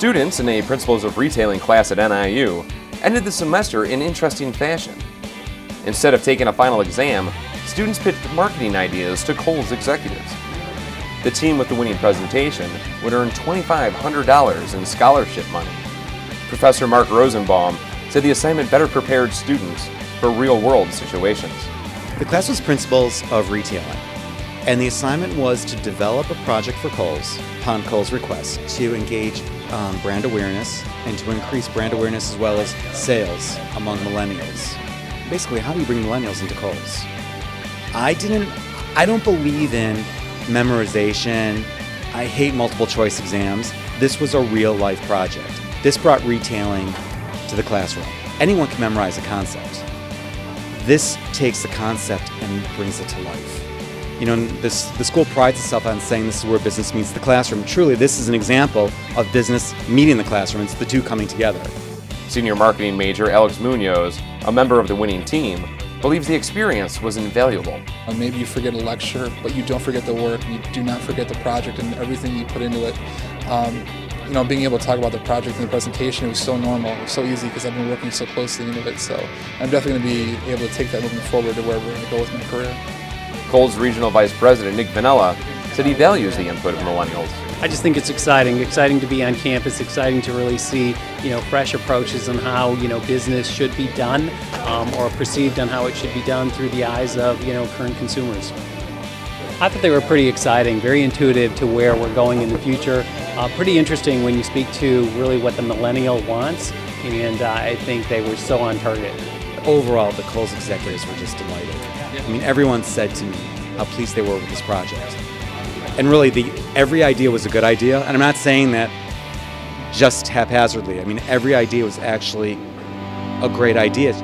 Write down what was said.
Students in a Principles of Retailing class at NIU ended the semester in interesting fashion. Instead of taking a final exam, students pitched marketing ideas to Kohl's executives. The team with the winning presentation would earn $2,500 in scholarship money. Professor Mark Rosenbaum said the assignment better prepared students for real world situations. The class was Principles of Retailing, and the assignment was to develop a project for Kohl's, upon Kohl's request, to engage um, brand awareness and to increase brand awareness as well as sales among millennials. Basically, how do you bring millennials into Kohl's? I didn't, I don't believe in memorization. I hate multiple choice exams. This was a real life project. This brought retailing to the classroom. Anyone can memorize a concept. This takes the concept and brings it to life. You know, this, the school prides itself on saying this is where business meets the classroom. Truly, this is an example of business meeting the classroom. It's the two coming together. Senior marketing major Alex Munoz, a member of the winning team, believes the experience was invaluable. Uh, maybe you forget a lecture, but you don't forget the work, you do not forget the project and everything you put into it. Um, you know, being able to talk about the project and the presentation, it was so normal, it was so easy because I've been working so closely into it. So I'm definitely going to be able to take that moving forward to where we're going to go with my career. Kohl's Regional Vice President Nick Vanella said he values the input of millennials. I just think it's exciting, exciting to be on campus, exciting to really see, you know, fresh approaches on how, you know, business should be done um, or perceived on how it should be done through the eyes of, you know, current consumers. I thought they were pretty exciting, very intuitive to where we're going in the future. Uh, pretty interesting when you speak to really what the millennial wants, and uh, I think they were so on target. Overall, the Kohl's executives were just delighted. I mean, everyone said to me how pleased they were with this project. And really, the every idea was a good idea. And I'm not saying that just haphazardly. I mean, every idea was actually a great idea.